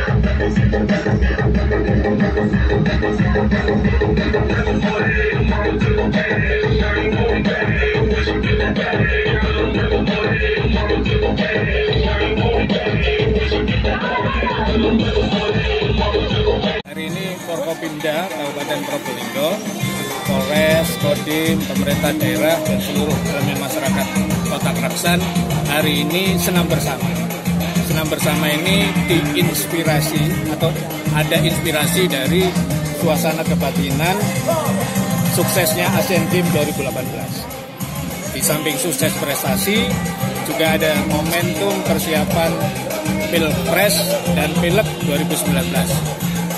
Hari ini Forkopimda Kabupaten Probolinggo, Polres, Kodim, pemerintah daerah, dan seluruh elemen masyarakat Kota Kraksan hari ini senam bersama. Senam bersama ini diinspirasi atau ada inspirasi dari suasana kebatinan suksesnya Asian Games 2018. Di samping sukses prestasi, juga ada momentum persiapan Pilpres dan Pilek 2019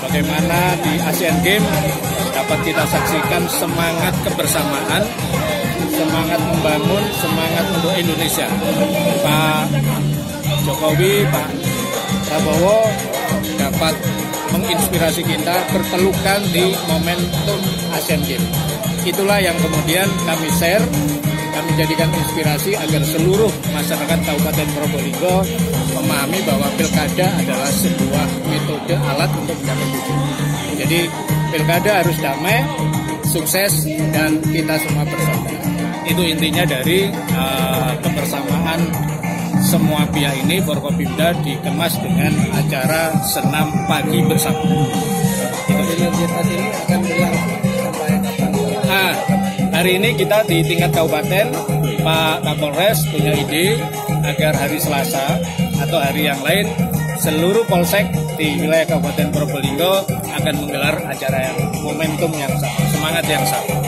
bagaimana di Asian Games dapat kita saksikan semangat kebersamaan, semangat membangun, semangat untuk Indonesia. Pak Jokowi, Pak Prabowo dapat menginspirasi kita berpelukan di momentum Asian Games. Itulah yang kemudian kami share, kami jadikan inspirasi agar seluruh masyarakat Kabupaten Probolinggo memahami bahwa pilkada adalah sebuah metode alat untuk mencapai tujuan. Jadi pilkada harus damai, sukses, dan kita semua bersama. Itu intinya dari uh, kebersamaan semua pihak ini Forkopimda dikemas dengan acara senam pagi bersama. Itu identitas ini akan berlangsung sampai kapan? Nah, hari ini kita di tingkat kabupaten Pak Kapolres punya ide agar hari Selasa atau hari yang lain seluruh polsek di wilayah Kabupaten Probolinggo akan menggelar acara yang momentum yang sama, semangat yang sama.